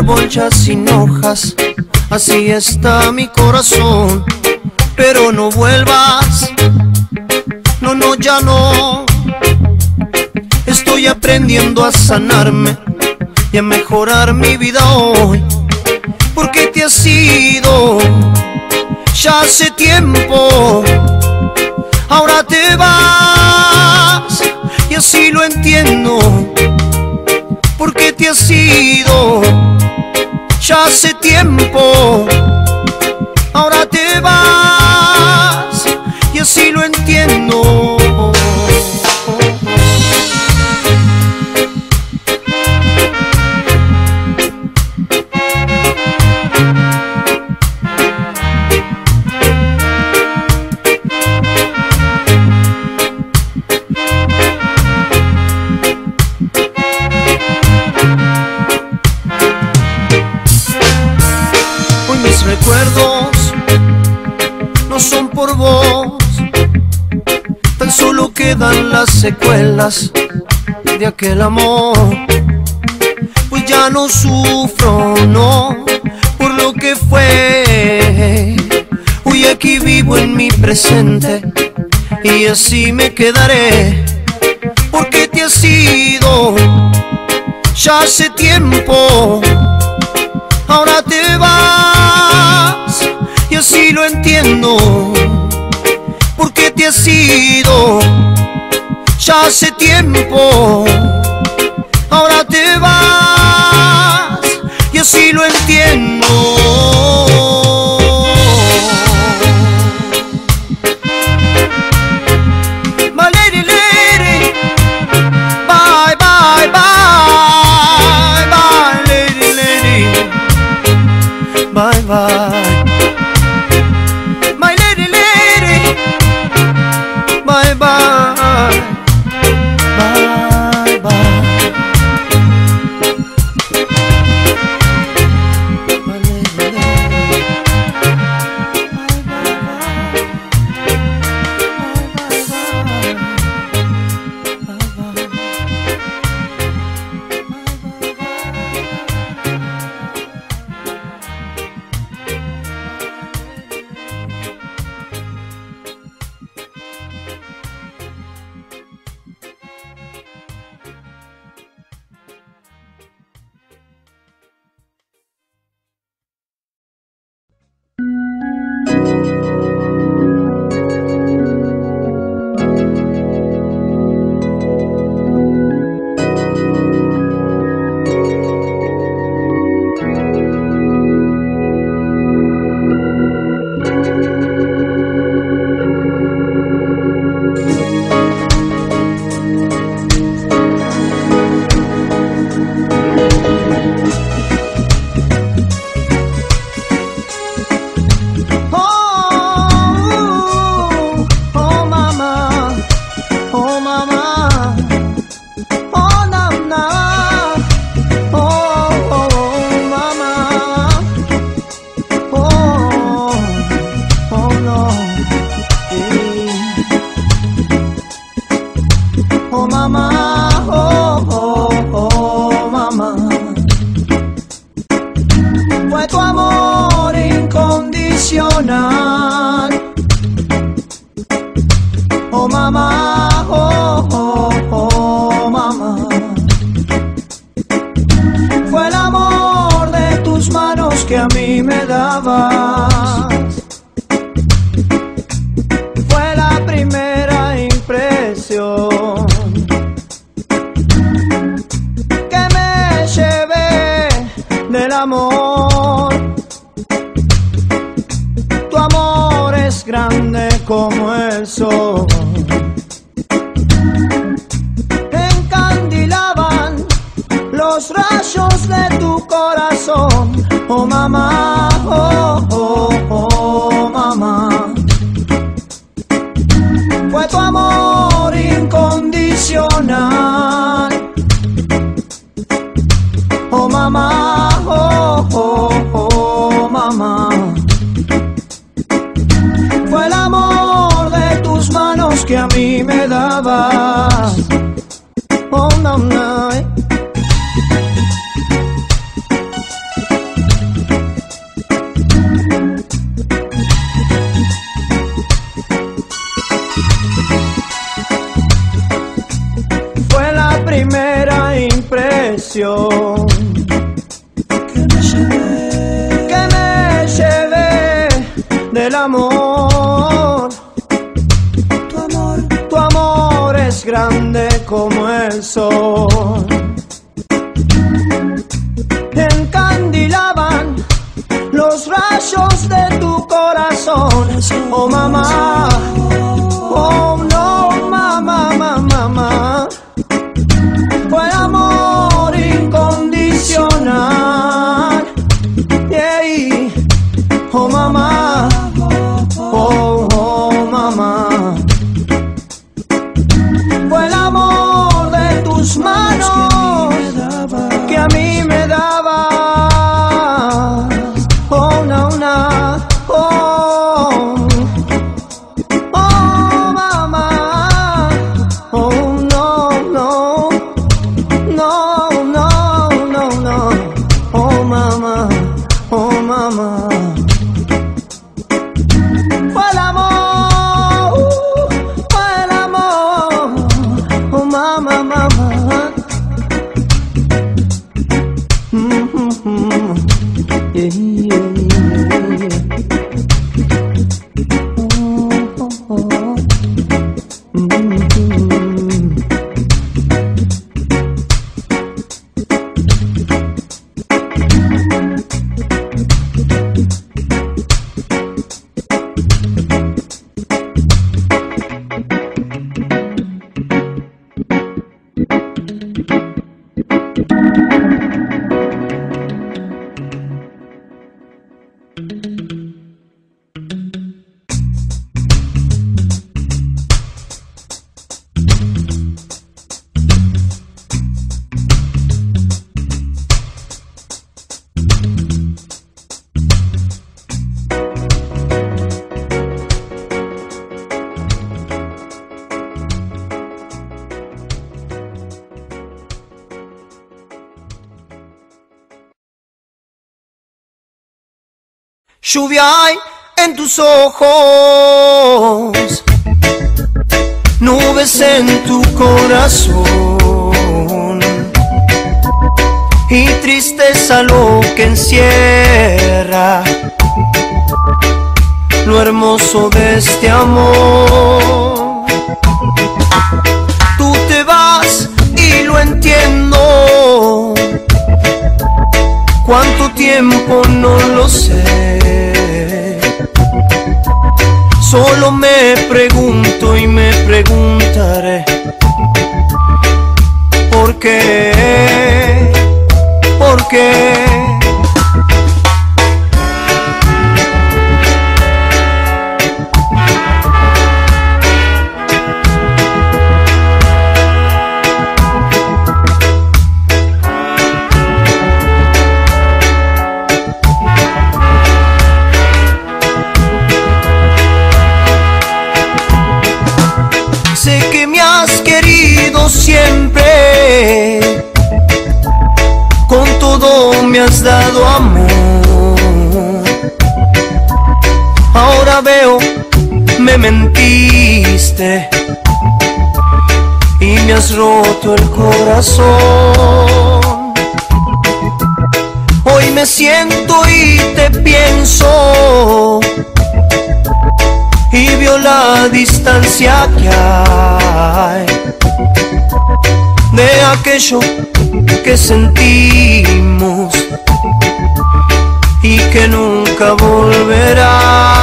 árbol sin hojas, así está mi corazón. Pero no vuelvas, no, no, ya no. Estoy aprendiendo a sanarme y a mejorar mi vida hoy. Porque te has ido ya hace tiempo. Ahora te vas y así lo entiendo. Te has ido ya hace tiempo. Ahora te quedan las secuelas de aquel amor. Pues ya no sufro, no, por lo que fue. Hoy aquí vivo en mi presente y así me quedaré, porque te has ido ya hace tiempo ahora te vas y así lo entiendo porque te has ido hace tiempo. Ahora te vas y así lo entiendo Dime Lluvia hay en tus ojos, nubes en tu corazón y tristeza lo que encierra lo hermoso de este amor. Tú te vas y lo entiendo. ¿Cuánto tiempo no lo sé? Solo me pregunto y me preguntaré ¿Por qué? ¿Por qué? Y me has roto el corazón. Hoy me siento y te pienso y vio la distancia que hay de aquello que sentimos y que nunca volverá.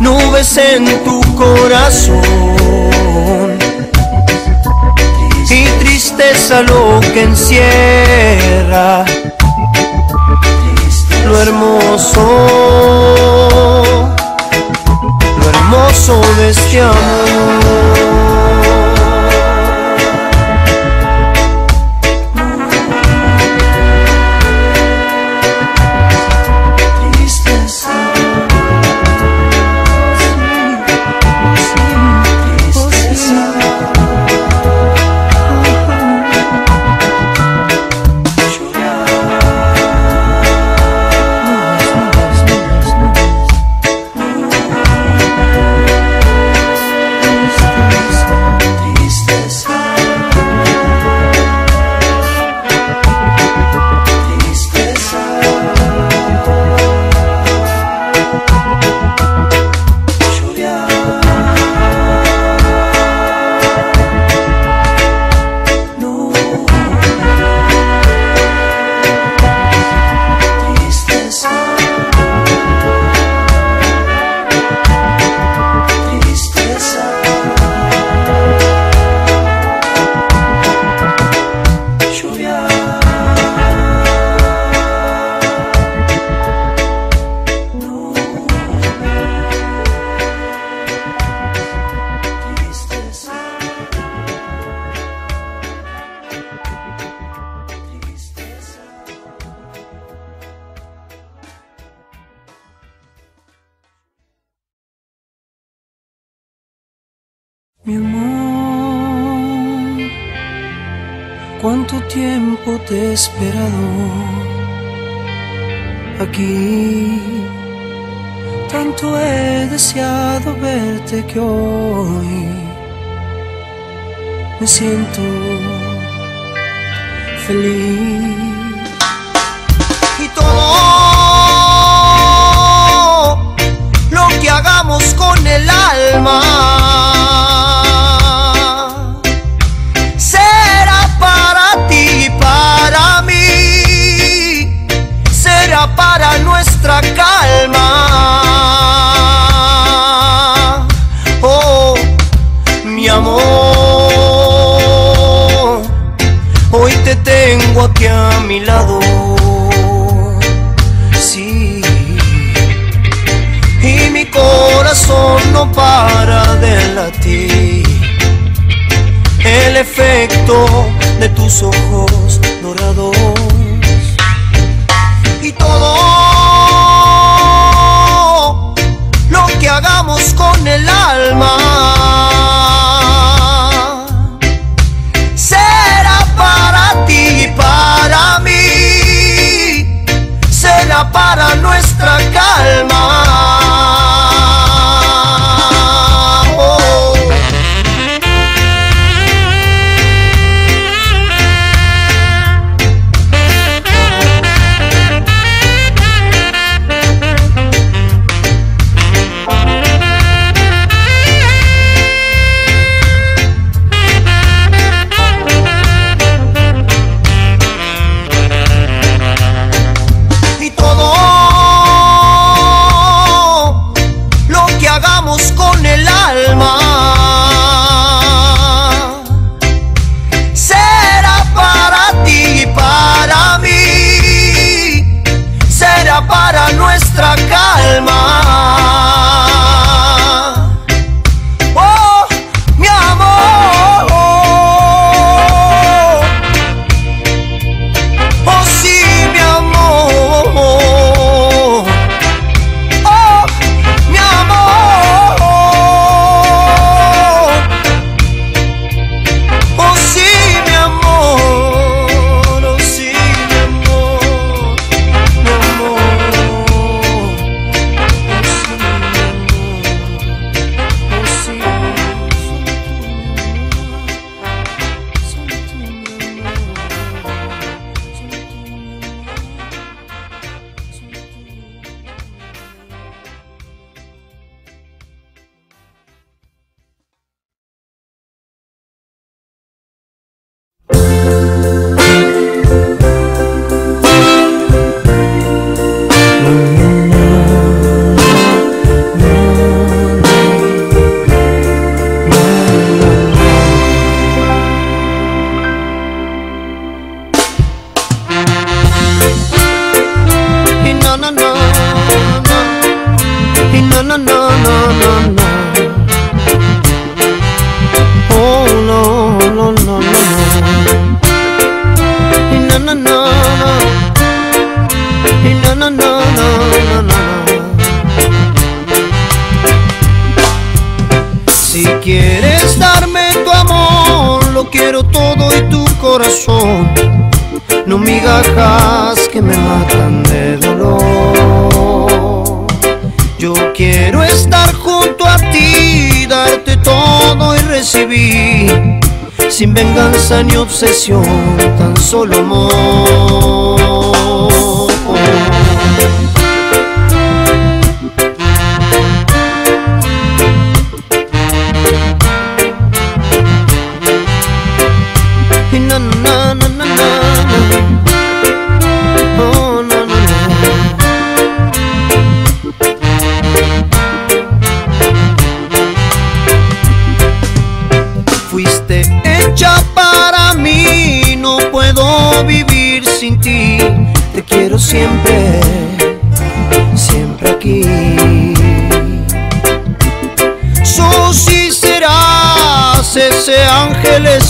Nubes en tu corazón y tristeza lo que encierra lo hermoso, lo hermoso de este amor. siento feliz. Y todo lo que hagamos con el alma será para ti, para mí, será para nuestra calma. aquí a mi lado. Sí. Y mi corazón no para de latir. El efecto de tus ojos dorados. Y todo lo que hagamos con el alma. tan solo amor.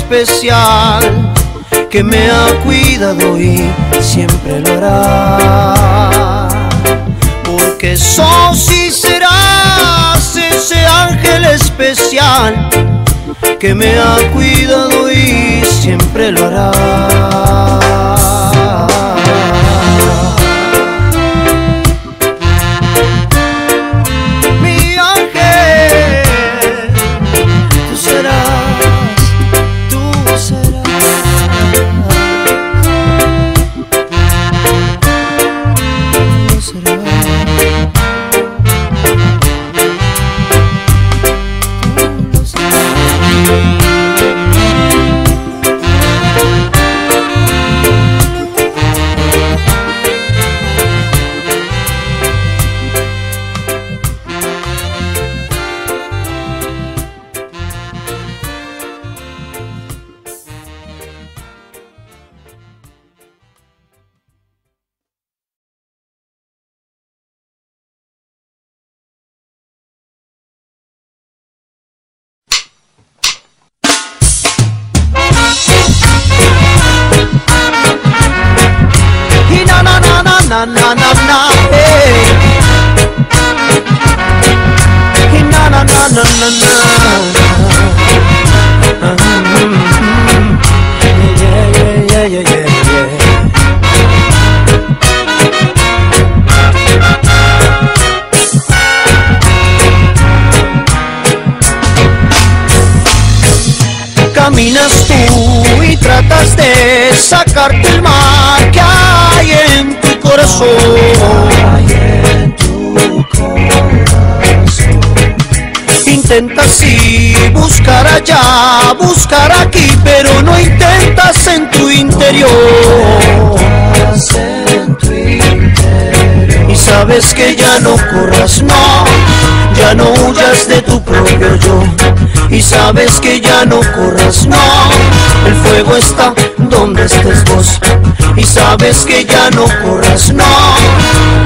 especial que me ha cuidado y siempre lo hará. Porque sos y serás ese ángel especial que me ha cuidado y siempre lo hará. Na na na na hey. na na na na na na Caminas tú y tratas de sacarte el mar en corazón. Intentas sí buscar allá, buscar aquí, pero no intentas en tu interior. Y sabes que ya no corras, no, ya no huyas de tu propio yo. Y sabes que ya no corras, no, el fuego está donde estés vos y sabes que ya no corras, no,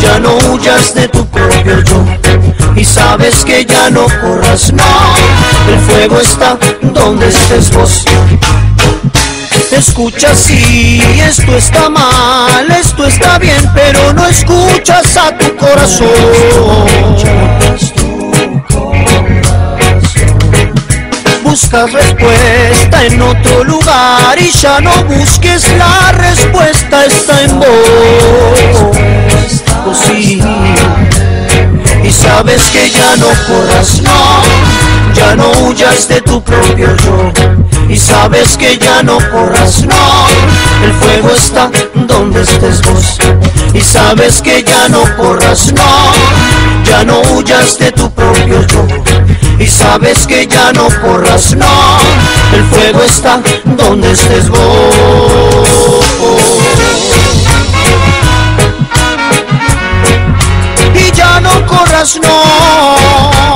ya no huyas de tu propio yo. Y sabes que ya no corras, no, el fuego está donde estés vos. Escucha si esto está mal, esto está bien, pero no escuchas a tu corazón. Buscas respuesta en otro lugar y ya no busques la respuesta está en vos. Oh. Y sabes que ya no corras, no, ya no huyas de tu propio yo. Y sabes que ya no corras, no, el fuego está donde estés vos. Y sabes que ya no corras, no, ya no huyas de tu propio yo. Y sabes que ya no corras, no, el fuego está donde estés vos. Y ya no corras, no,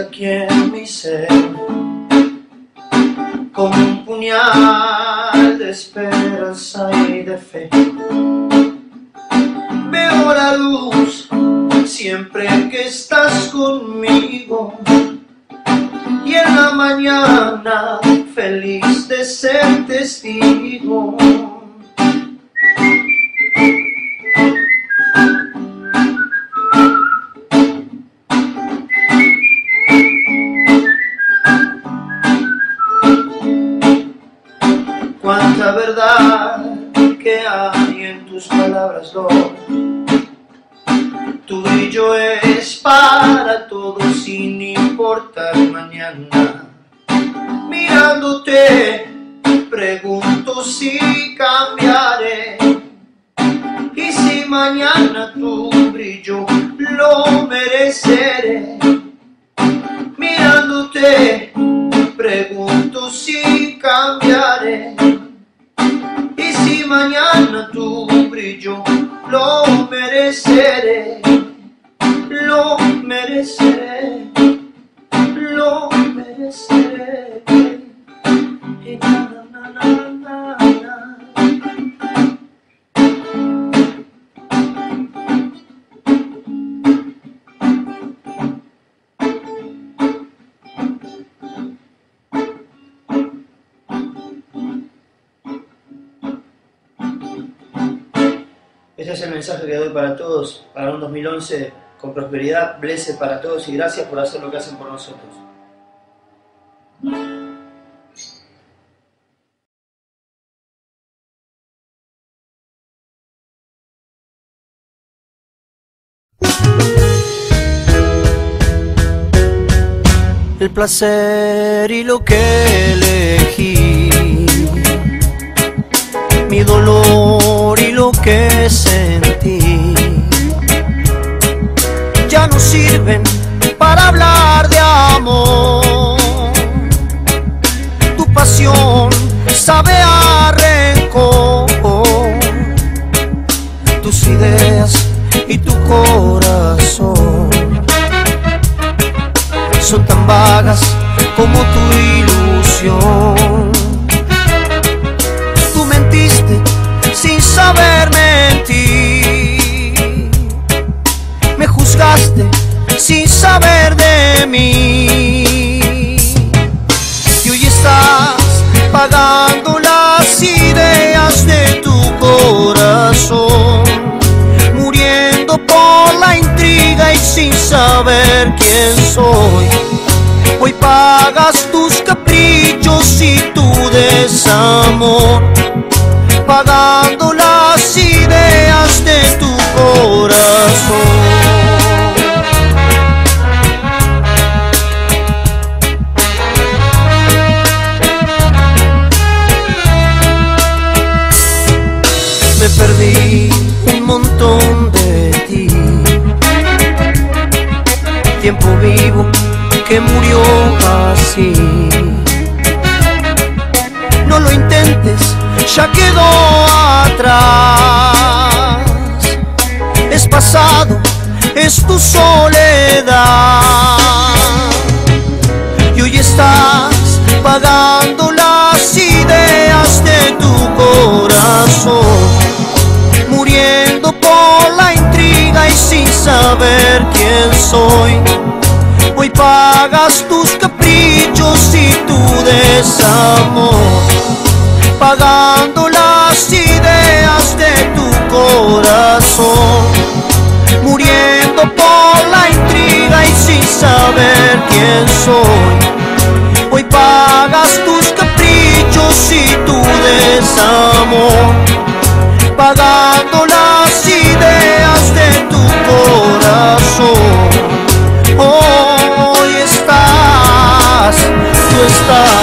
aquí en mi ser como un puñal de esperanza y de fe. Veo la luz siempre que estás conmigo y en la mañana feliz de ser testigo. Hazlo. Tu brillo es para todos sin importar mañana. Mirándote, pregunto si cambiaré. Y si mañana tu brillo lo mereceré. Mirándote, pregunto si cambiaré. Mañana tu brillo lo mereceré, lo mereceré, lo mereceré. Este es el mensaje que doy para todos, para un 2011 con prosperidad, blese para todos y gracias por hacer lo que hacen por nosotros. El placer y lo que elegí, mi dolor y lo que sentí, ya no sirven para hablar de amor. Tu pasión sabe a rencor, tus ideas y tu corazón son tan vagas como tu ilusión. Tú mentiste saber mentir. Me juzgaste sin saber de mí. Y hoy estás pagando las ideas de tu corazón. Muriendo por la intriga y sin saber quién soy. Hoy pagas tus caprichos y tu desamor, pagando Me perdí un montón de ti tiempo vivo que murió así. No lo intentes, ya quedó atrás. Es tu soledad. Y hoy estás pagando las ideas de tu corazón muriendo por la intriga y sin saber quién soy. Hoy pagas tus caprichos y tu desamor, pagando las ideas de tu corazón, muriendo por la intriga y sin saber quién soy. Hoy pagas tus caprichos y tu desamor pagando las ideas de tu corazón. Hoy estás, tú estás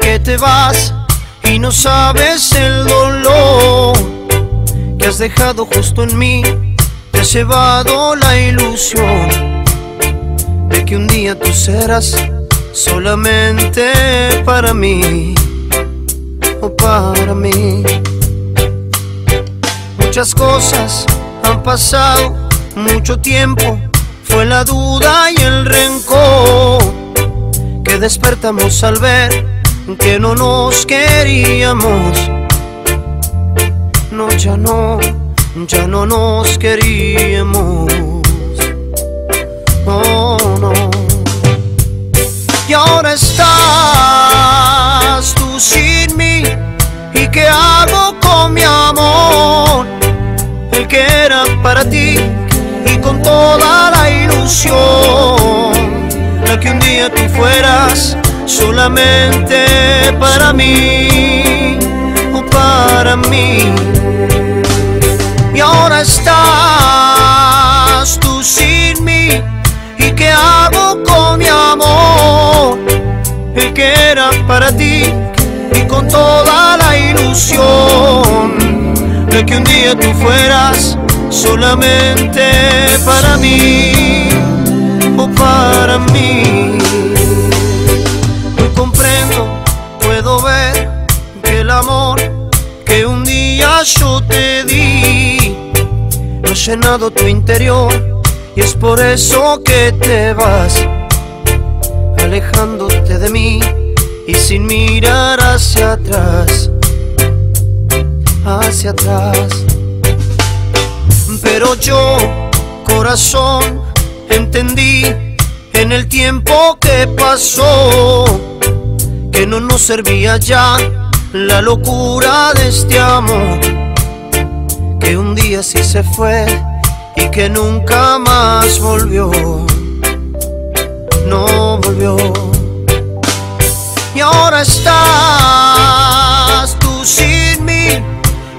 que te vas y no sabes el dolor que has dejado justo en mí. Te has llevado la ilusión de que un día tú serás solamente para mí o para mí. Muchas cosas han pasado, mucho tiempo, fue la duda y el rencor que despertamos al ver que no nos queríamos. No, ya no, ya no nos queríamos. Oh, no. Y ahora estás tú sin mí. ¿Y qué hago con mi amor? El que era para ti y con toda la ilusión. La que un día tú solamente para mí o para mí. Y ahora estás tú sin mí. ¿Y qué hago con mi amor? El que era para ti y con toda la ilusión de que un día tú fueras solamente para mí o para mí que un día yo te di ha llenado tu interior y es por eso que te vas alejándote de mí y sin mirar hacia atrás, hacia atrás. Pero yo, corazón, entendí en el tiempo que pasó que no nos servía ya la locura de este amor que un día sí se fue y que nunca más volvió. No volvió. Y ahora estás tú sin mí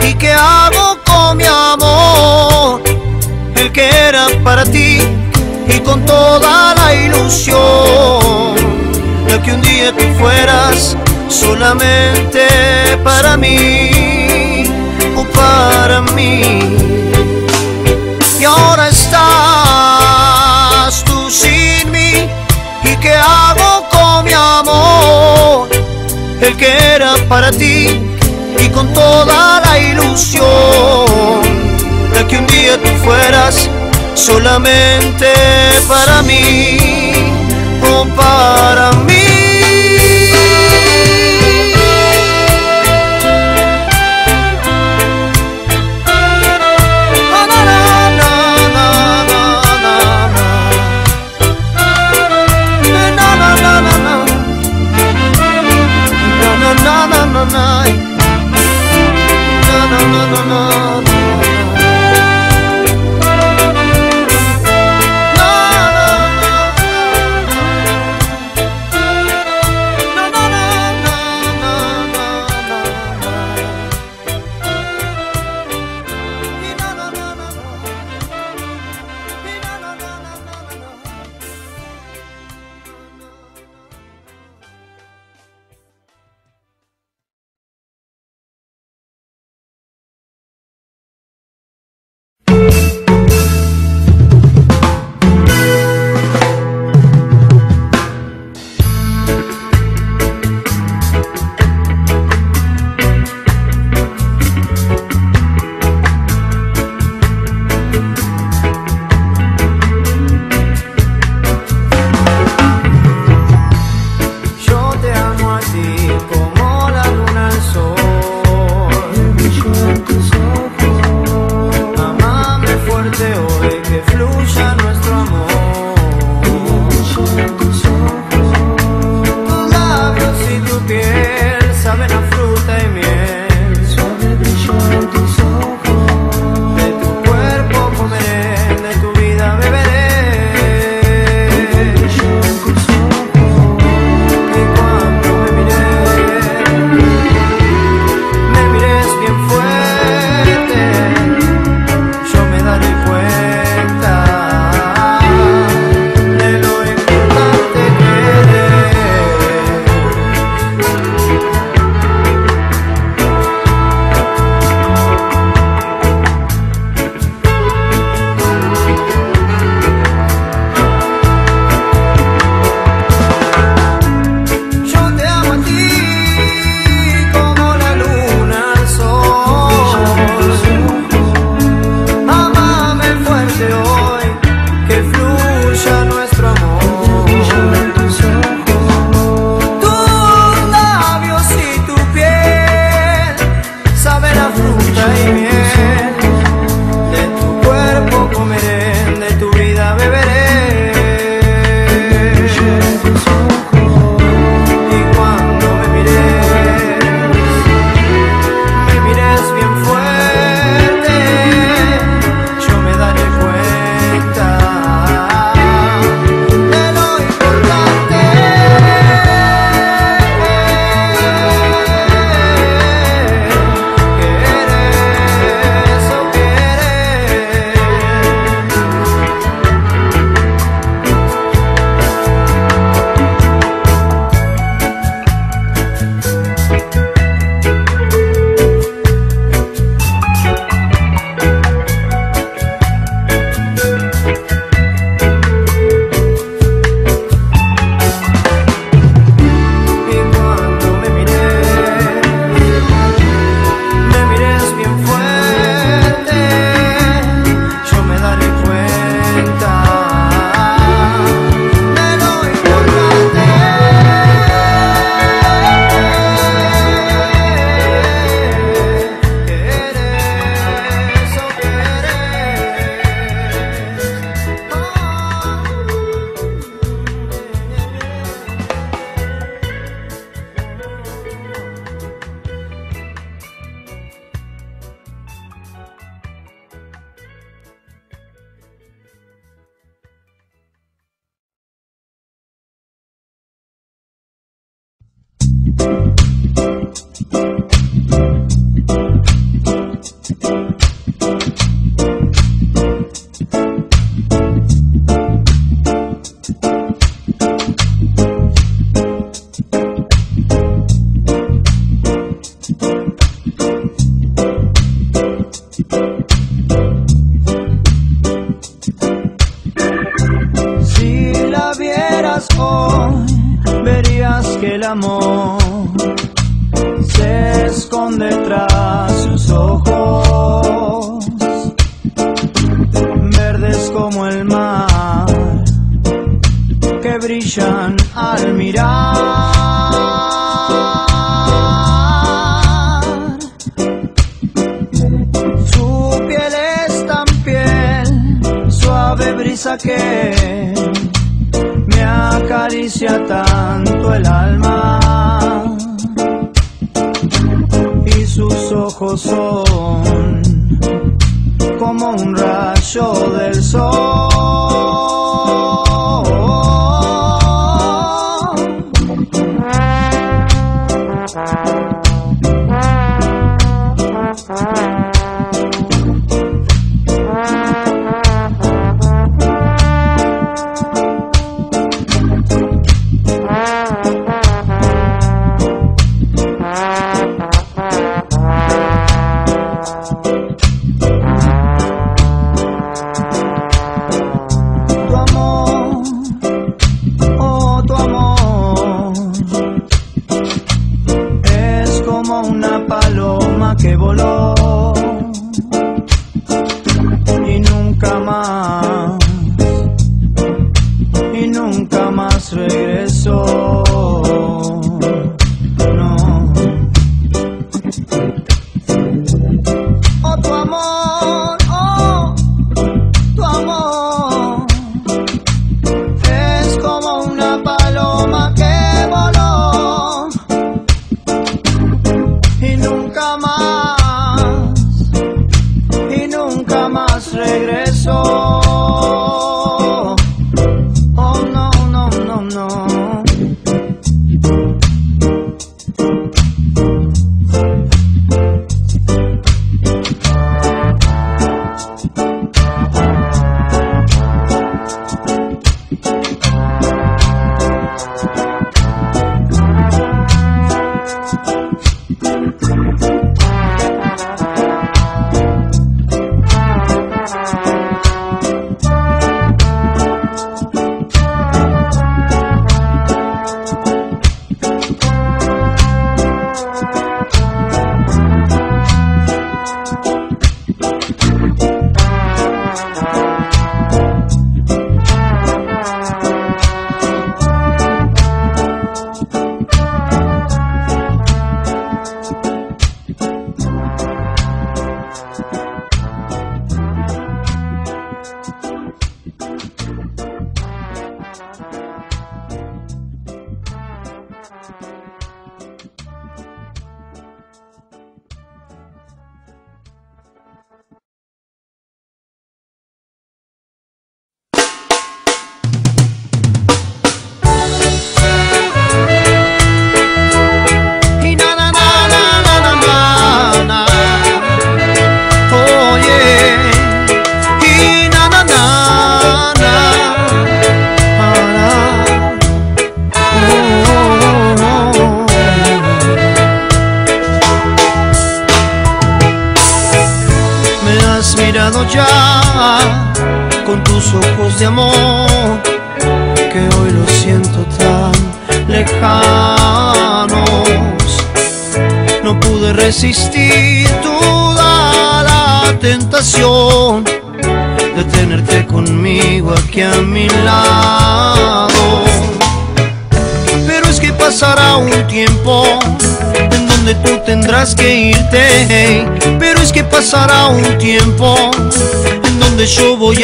y qué hago con mi amor el que era para ti y con toda la ilusión de que un día tú fueras solamente para mí o para mí. Y ahora estás tú sin mí y qué hago con mi amor, el que era para ti y con toda la ilusión de que un día tú fueras solamente para mí o para mí.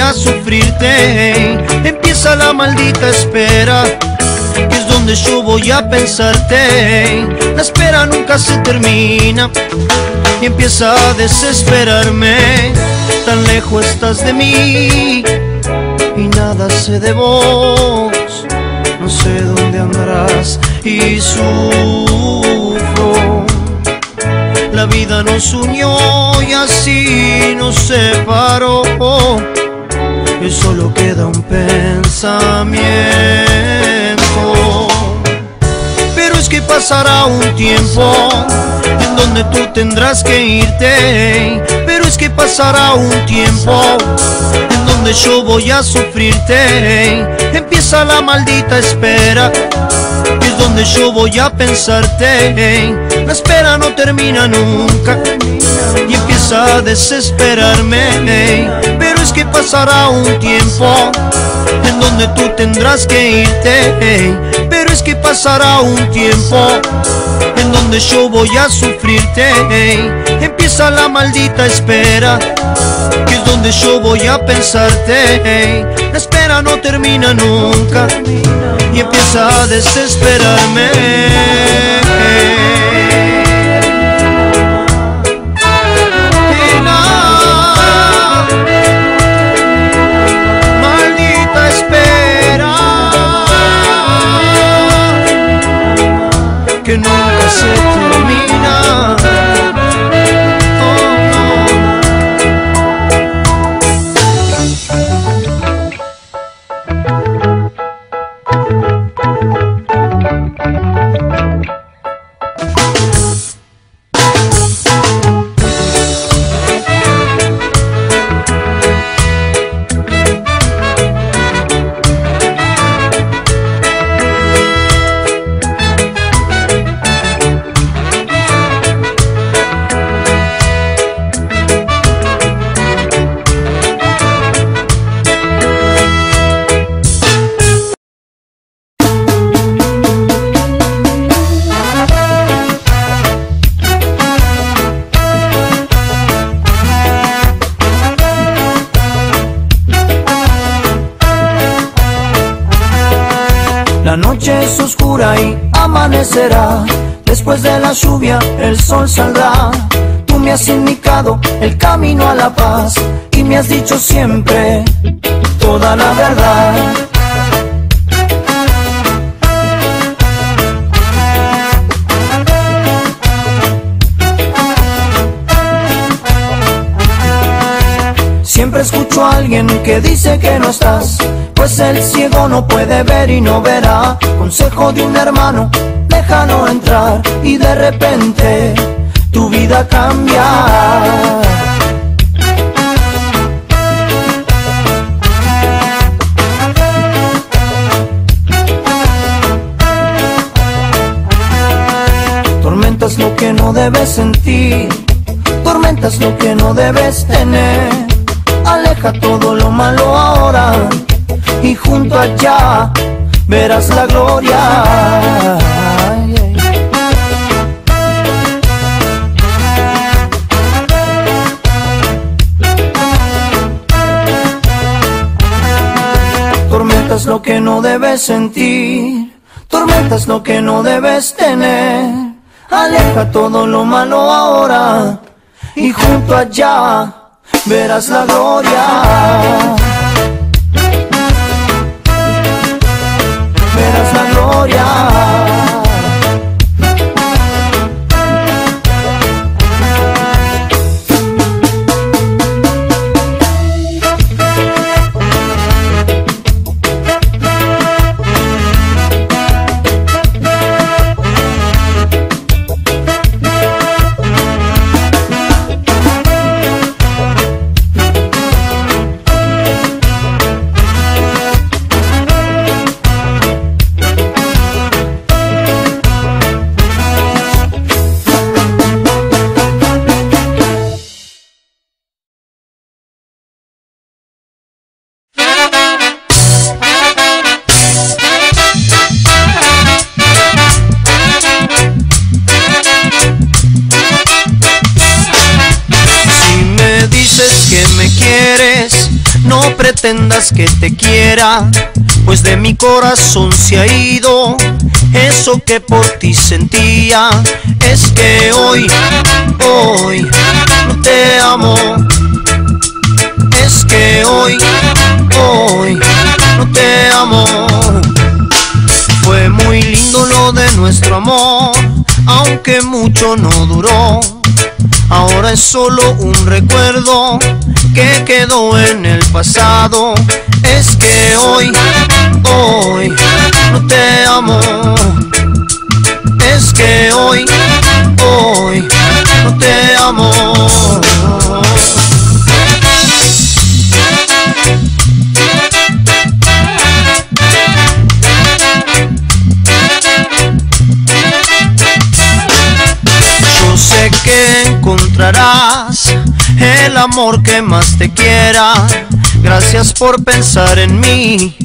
A sufrirte. Empieza la maldita espera, es donde yo voy a pensarte. La espera nunca se termina y empieza a desesperarme. Tan lejos estás de mí y nada sé de vos no sé dónde andarás y sufro. La vida nos unió y así nos separó. Y solo queda un pensamiento. Pero es que pasará un tiempo en donde tú tendrás que irte. Pero es que pasará un tiempo en donde yo voy a sufrirte. Empieza la maldita espera es donde yo voy a pensarte. La espera no termina nunca y empieza a desesperarme. Pero es que pasará un tiempo en donde tú tendrás que irte. Pero es que pasará un tiempo en donde yo voy a sufrirte. Empieza la maldita espera, que es donde yo voy a pensarte. La espera no termina nunca y empieza a desesperarme. Que Después de la lluvia el sol saldrá. Tú me has indicado el camino a la paz y me has dicho siempre toda la verdad. Siempre escucho a alguien que dice que no estás, pues el ciego no puede ver y no verá. Consejo de un hermano, déjalo entrar y de repente tu vida cambia. Tormentas lo que no debes sentir, tormentas lo que no debes tener. Aleja todo lo malo ahora y junto allá verás la gloria. Tormentas lo que no debes sentir, tormentas lo que no debes tener. Aleja todo lo malo ahora y junto allá verás la gloria. Verás la gloria. Que te quiera, pues de mi corazón se ha ido eso que por ti sentía. Es que hoy, hoy no te amo. Es que hoy, hoy no te amo. nuestro amor, aunque mucho no duró. Ahora es solo un recuerdo que quedó en el pasado. Es que hoy, hoy no te amo. Es que hoy, hoy no te amo. Encontrarás el amor que más te quiera. Gracias por pensar en mí.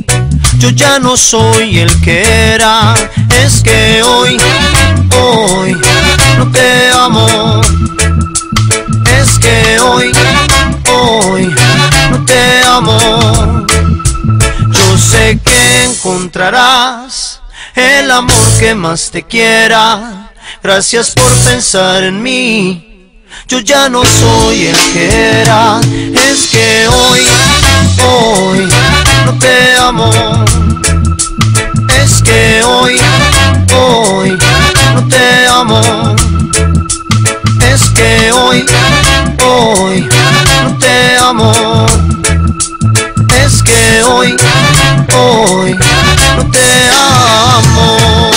Yo ya no soy el que era. Es que hoy, hoy no te amo. Es que hoy, hoy no te amo. Yo sé que encontrarás el amor que más te quiera. Gracias por pensar en mí. Yo ya no soy el que era. Es que hoy, hoy no te amo. Es que hoy, hoy no te amo. Es que hoy, hoy no te amo. Es que hoy, hoy no te amo.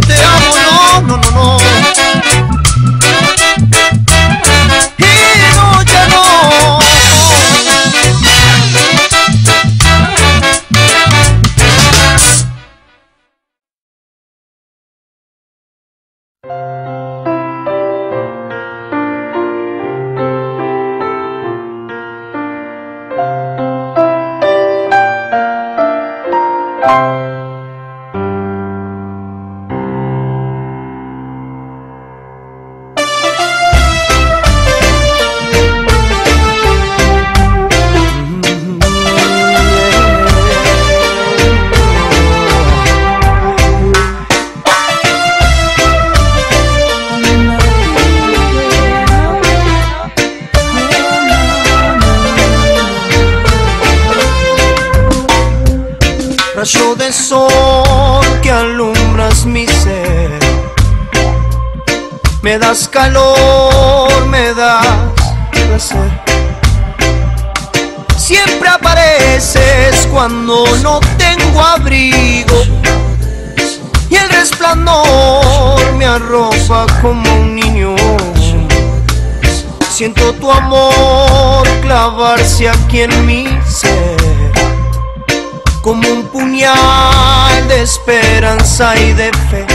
Te amo, no, no, no, no. Como un niño. Siento tu amor clavarse aquí en mi ser como un puñal de esperanza y de fe.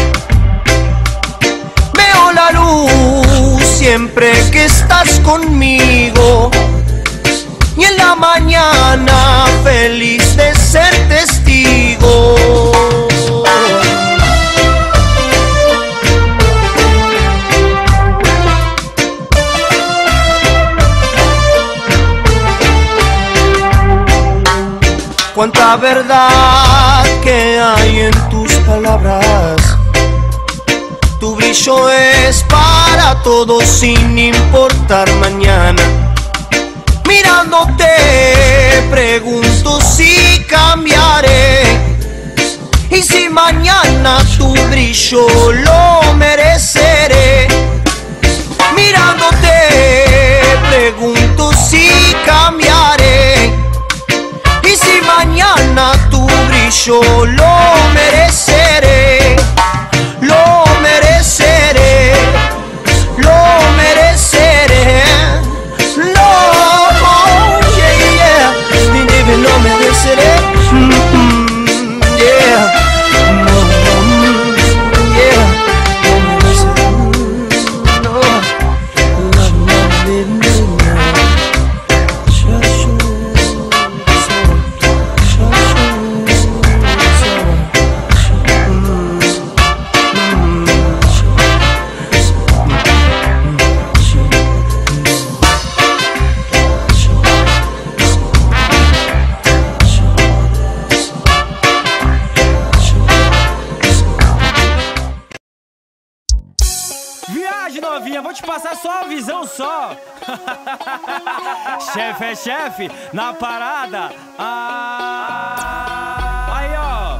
Veo la luz siempre que estás conmigo y en la mañana feliz de ser testigo. Cuánta verdad que hay en tus palabras. Tu brillo es para todos sin importar mañana. Mirándote pregunto si cambiaré. Y si mañana tu brillo lo chefe na parada. Ah, aí, ó.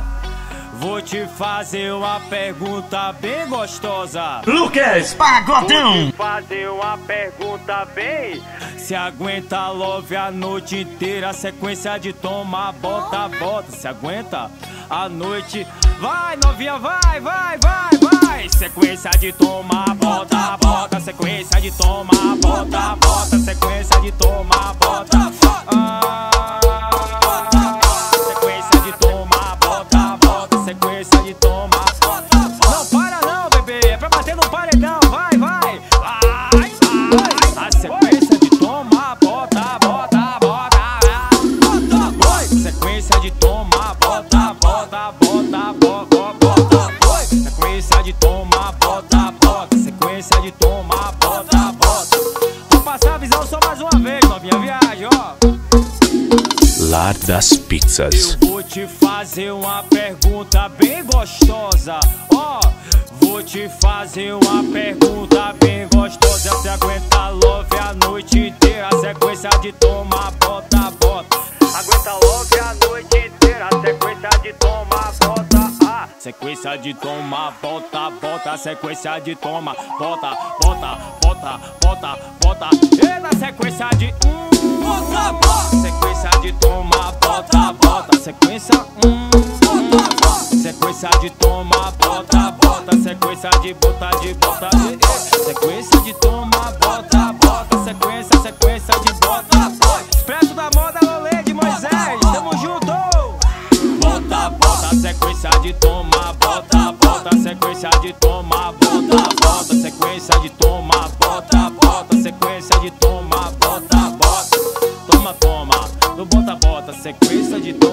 Vou te fazer uma pergunta bem gostosa. Lucas Pagodão. Vou te fazer uma pergunta bem. Se aguenta love a noite inteira, sequência de toma, bota, bota. Se aguenta a noite. Vai, novinha, vai, vai, vai, Sequência de toma, bota, bota. Sequência de toma, bota, bota. Sequência de toma, bota. Ah. Eu vou te fazer uma pergunta bem gostosa. Ó, vou te fazer uma pergunta bem gostosa. Se aguenta love a noite inteira, sequência de toma, sequência de toma, bota, bota. Sequência de toma, bota, bota, bota, bota, bota. E na sequência de um. Bota, bota. Sequência de toma, bota, bota. Sequência, hum, hum. Sequência de toma, bota, bota. Sequência de bota, de bota. eh, eh. Sequência de toma, bota, bota. Sequência, sequência de bota. Expresso da moda, rolê de Moisés. Sequência de toma, bota, bota. Sequência de toma, bota, bota. Sequência de toma, bota, bota. Sequência de toma, bota, bota. Toma, toma. No bota, bota. Sequência de toma,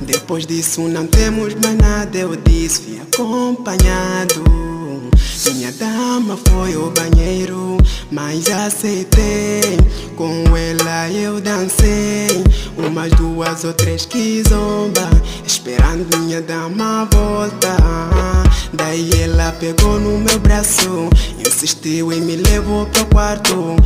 Depois disso não temos mais nada. Eu disse fui acompanhado. Minha dama foi ao banheiro, mas aceitei. Com ela eu dancei, umas duas ou três que zomba, esperando minha dama voltar. Daí ela pegou no meu braço, insistiu e me levou pro quarto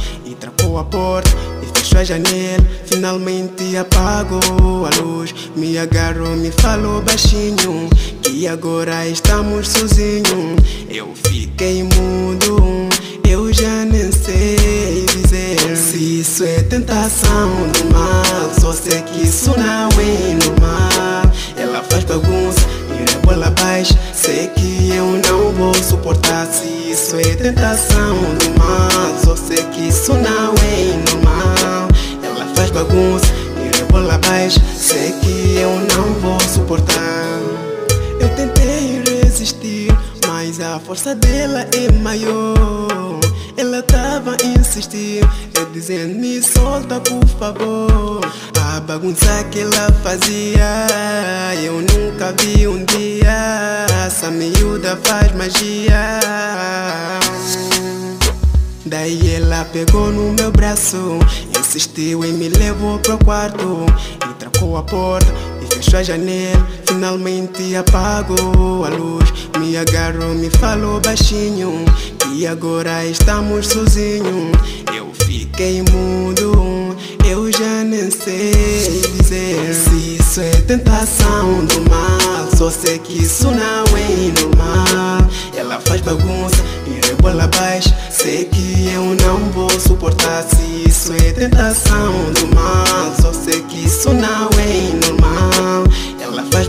trancou a porta e fechou a janela. Finalmente apagou a luz, me agarrou, me falou baixinho que agora estamos sozinhos. Eu fiquei mudo, eu já nem sei dizer se isso é tentação do mal. Só sei que isso não é normal. Ela faz bagunça e rebola abaixo. Sei que eu não vou suportar se isso é tentação do mal. Só sei que isso não é normal. Ela faz bagunça e rebola abaixo. Sei que eu não vou suportar. Eu tentei resistir, mas a força dela é maior. Ela tava a insistir, eu dizendo me solta por favor. A bagunça que ela fazia, eu nunca vi um dia. Essa miúda faz magia. Daí ela pegou no meu braço, insistiu e me levou pro quarto e trancou a porta fechou a janela. Finalmente apagou a luz, me agarrou, me falou baixinho que agora estamos sozinhos. Eu fiquei mudo, eu já nem sei dizer se isso é tentação do mal. Só sei que isso não é normal. Ela faz bagunça e rebola abaixo. Sei que eu não vou suportar se isso é tentação do mal. Só sei que isso não é normal.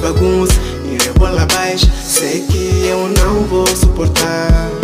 Bagunça e rebola abaixo. Sei que eu não vou suportar.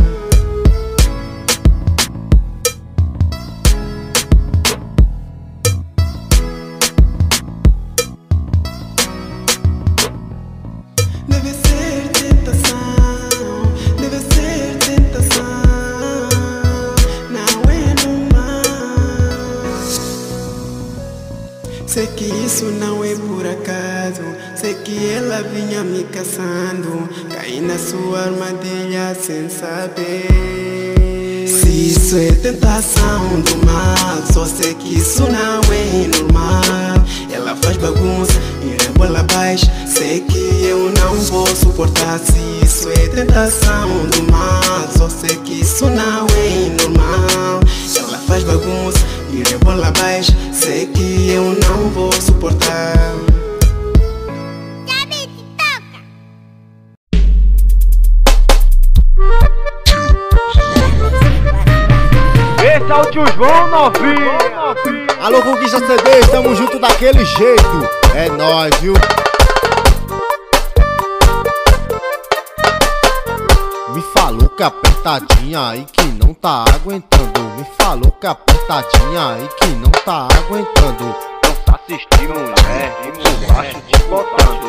Que apertadinha aí que não tá aguentando. Não assistir mulher, por baixo te botando.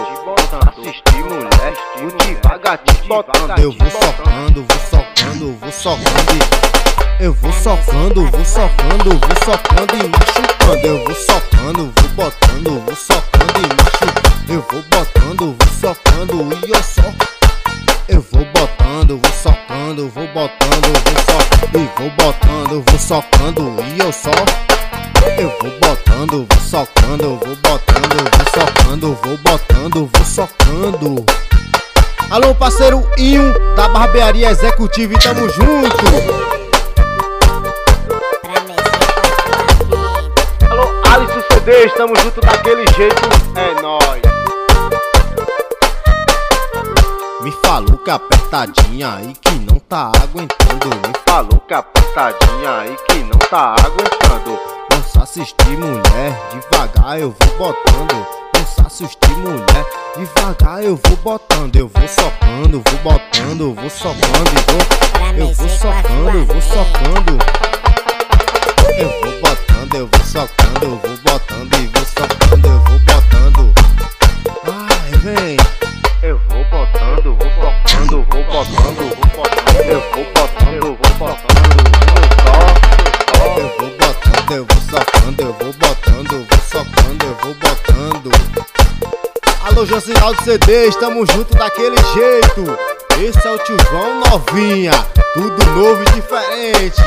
Assistir mulher, por devagar te botando. Eu vou socando, vou socando, vou socando. e- Eu vou socando, vou socando, vou socando e machucando. Eu vou socando, vou botando, vou socando e machucando. Eu vou botando, vou socando e eu só. Eu vou botando, vou socando, vou botando, vou socando e vou botando, vou socando e eu só. Eu vou botando, vou socando, vou botando, vou socando, vou botando, vou socando. Alô, parceiro Inho da Barbearia Executiva tamo junto. Alô, Alisson CD, estamos junto daquele jeito. É nóis. Me falou que apertadinha aí que não tá aguentando. Me Falou que apertadinha aí que não tá aguentando. Não se assistir mulher, devagar eu vou botando. Não se assistir mulher, devagar eu vou botando. Eu vou socando, vou botando, vou socando e vou. Eu vou socando, vou socando. Eu vou botando, eu vou socando, eu vou botando e vou socando, eu vou botando. Ai, vem. Eu vou botando, vou botando, vou botando. Eu vou botando, vou botando. Eu Eu vou botando, eu vou socando, eu vou botando, eu vou socando, eu vou botando. Alô, Josinaldo CD, estamos juntos daquele jeito. Esse é o tio João Novinha, tudo novo e diferente.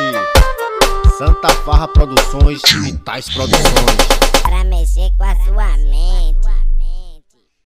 Santa Farra Produções, Vitais Produções. Pra mexer com a sua mente.